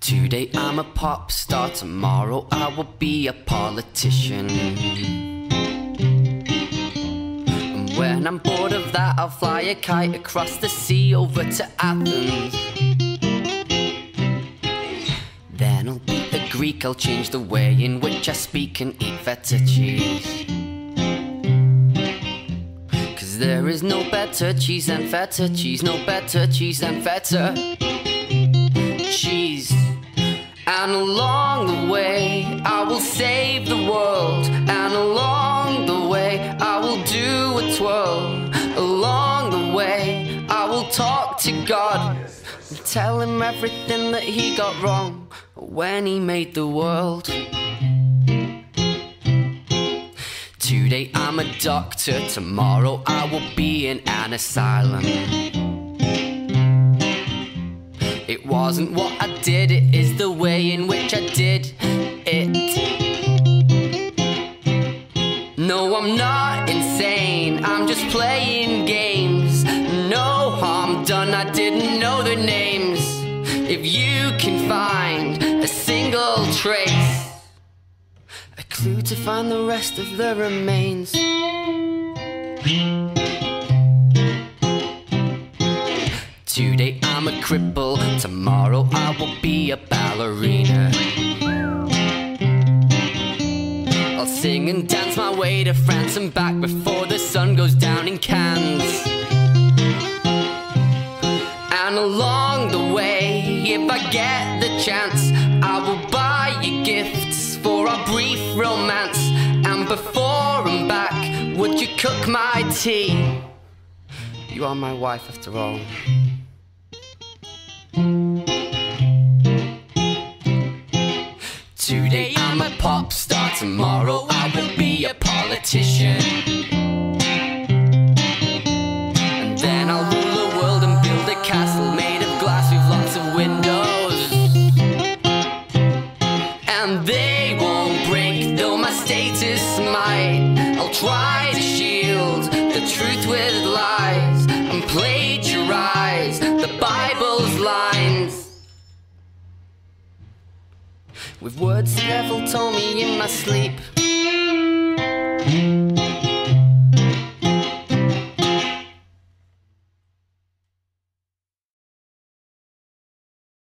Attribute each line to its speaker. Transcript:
Speaker 1: Today I'm a pop star, tomorrow I will be a politician. And when I'm bored of that, I'll fly a kite across the sea over to Athens. Then I'll be the Greek, I'll change the way in which I speak and eat feta cheese. Cause there is no better cheese than feta cheese, no better cheese than feta cheese. And along the way, I will save the world. And along the way, I will do a twirl. Along the way, I will talk to God and tell him everything that he got wrong when he made the world. Today I'm a doctor, tomorrow I will be in an asylum. It wasn't what I did, it is the way in which I did it. No, I'm not insane, I'm just playing games. No harm done, I didn't know the names. If you can find a single trace, a clue to find the rest of the remains. Today I'm a cripple, tomorrow I will be a ballerina. I'll sing and dance my way to France and back before the sun goes down in Cannes. And along the way, if I get the chance, I will buy you gifts for our brief romance. And before I'm back, would you cook my tea? You are my wife after all. Today I'm a pop star, tomorrow I will be a politician. And then I'll rule the world and build a castle made of glass with lots of windows. And they won't break, though my status might. I'll try to shield the truth with With words the devil told me in my sleep.